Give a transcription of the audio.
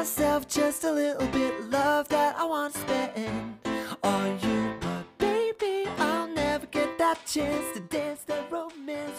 myself just a little bit love that I want to spend on you. But baby, I'll never get that chance to dance the romance.